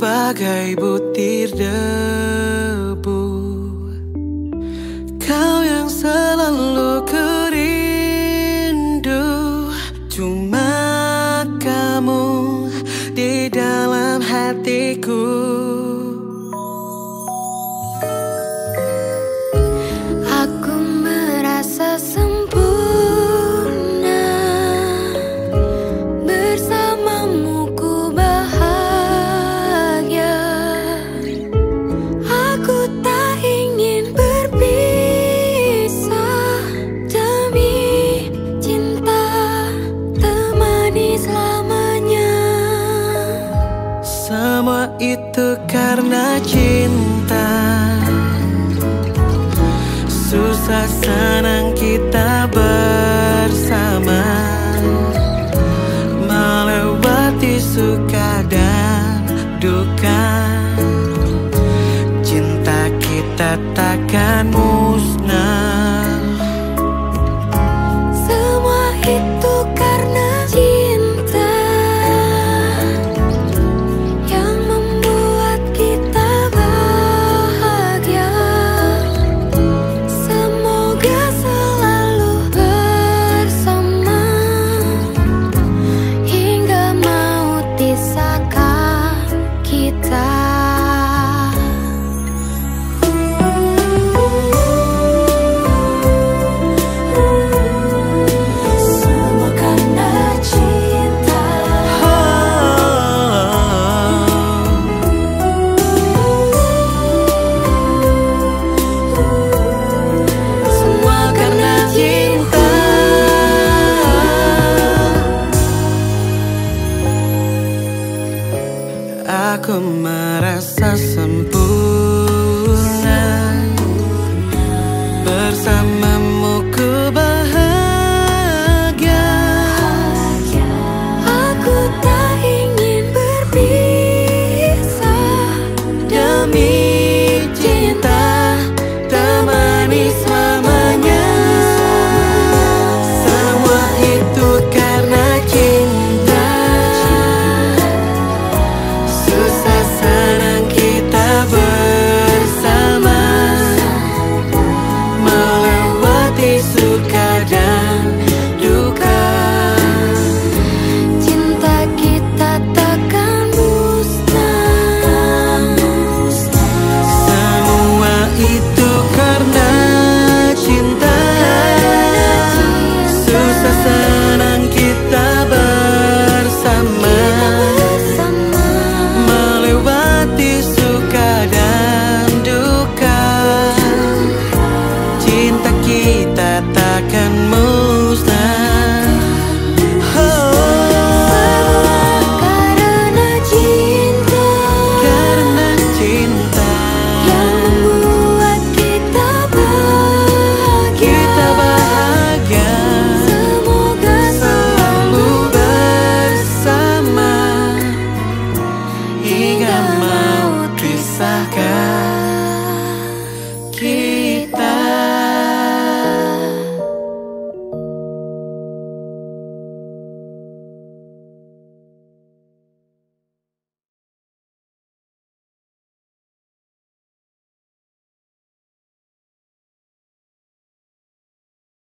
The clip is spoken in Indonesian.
bagai butir debu. Kau yang selalu kerindu. Cuma kamu di dalam hatiku Itu karena cinta. Susah senang kita bersama. Melewati suka dan duka. Cinta kita takkan musnah Aku merasa sempurna kita takkan